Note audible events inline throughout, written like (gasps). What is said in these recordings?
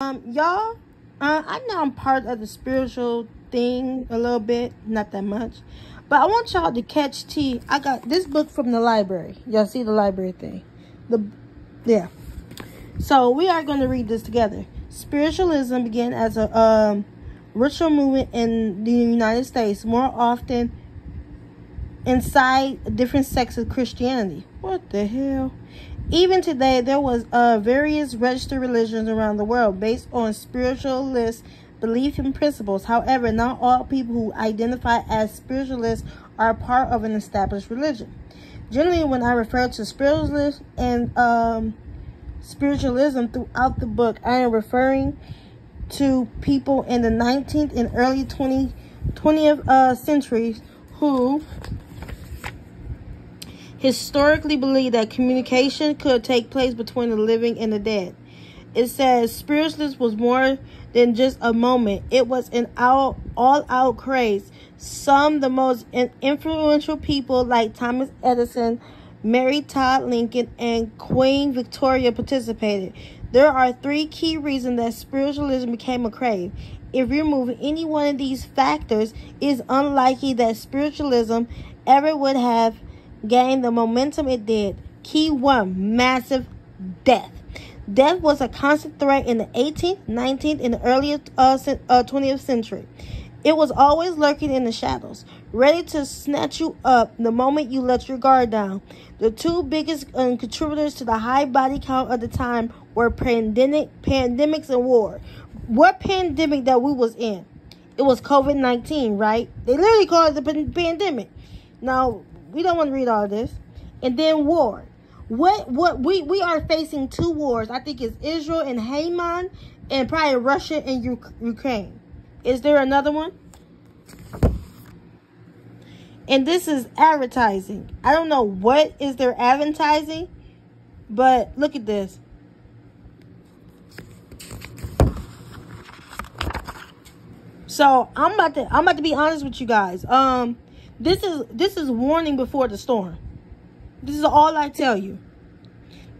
Um, y'all, uh, I know I'm part of the spiritual thing a little bit, not that much. But I want y'all to catch tea. I got this book from the library. Y'all see the library thing? The yeah. So we are going to read this together. Spiritualism began as a um, ritual movement in the United States, more often inside different sects of Christianity. What the hell? Even today, there was uh, various registered religions around the world based on spiritualist belief and principles. However, not all people who identify as spiritualists are part of an established religion. Generally, when I refer to spiritualists and um, spiritualism throughout the book, I am referring to people in the 19th and early 20, 20th uh, centuries who historically believed that communication could take place between the living and the dead. It says spiritualism was more than just a moment. It was an all, all out craze. Some the most influential people like Thomas Edison, Mary Todd Lincoln, and Queen Victoria participated. There are three key reasons that spiritualism became a craze. If you remove any one of these factors, it is unlikely that spiritualism ever would have gained the momentum it did. Key one massive death. Death was a constant threat in the 18th, 19th, and the early uh, uh, 20th century. It was always lurking in the shadows, ready to snatch you up the moment you let your guard down. The two biggest um, contributors to the high body count of the time were pandemic, pandemics and war. What pandemic that we was in? It was COVID-19, right? They literally called it the pandemic. Now, we don't want to read all this. And then war. What what we we are facing two wars. I think it's Israel and Hamas and probably Russia and Ukraine. Is there another one? And this is advertising. I don't know what is their advertising, but look at this. So I'm about to I'm about to be honest with you guys. Um this is this is warning before the storm. This is all I tell you.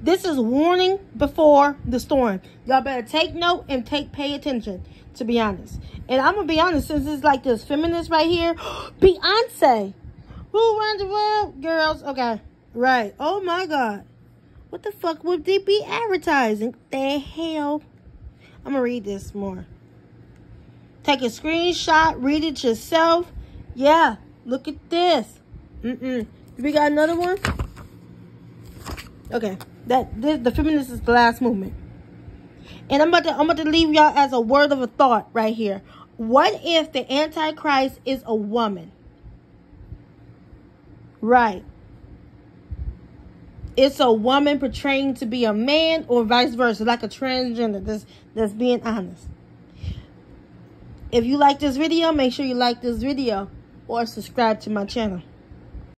This is warning before the storm. Y'all better take note and take pay attention, to be honest. And I'm gonna be honest, since it's like this feminist right here, (gasps) Beyonce. Who runs the world? Girls. Okay. Right. Oh my god. What the fuck would they be advertising? The hell? I'm gonna read this more. Take a screenshot, read it yourself. Yeah, Look at this. Mm-mm. We got another one? Okay. That this, the feminist is the last movement. And I'm about to I'm about to leave y'all as a word of a thought right here. What if the Antichrist is a woman? Right. It's a woman portraying to be a man or vice versa, like a transgender. That's that's being honest. If you like this video, make sure you like this video or subscribe to my channel.